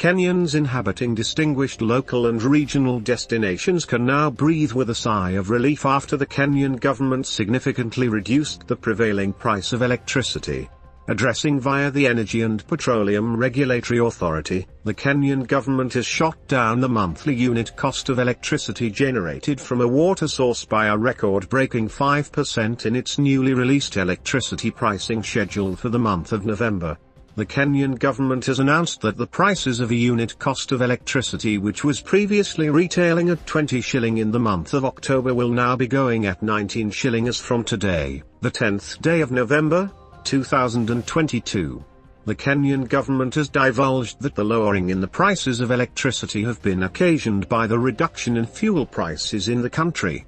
Kenyans inhabiting distinguished local and regional destinations can now breathe with a sigh of relief after the Kenyan government significantly reduced the prevailing price of electricity. Addressing via the Energy and Petroleum Regulatory Authority, the Kenyan government has shot down the monthly unit cost of electricity generated from a water source by a record-breaking 5% in its newly released electricity pricing schedule for the month of November the Kenyan government has announced that the prices of a unit cost of electricity which was previously retailing at 20 shilling in the month of October will now be going at 19 shilling as from today, the 10th day of November, 2022. The Kenyan government has divulged that the lowering in the prices of electricity have been occasioned by the reduction in fuel prices in the country.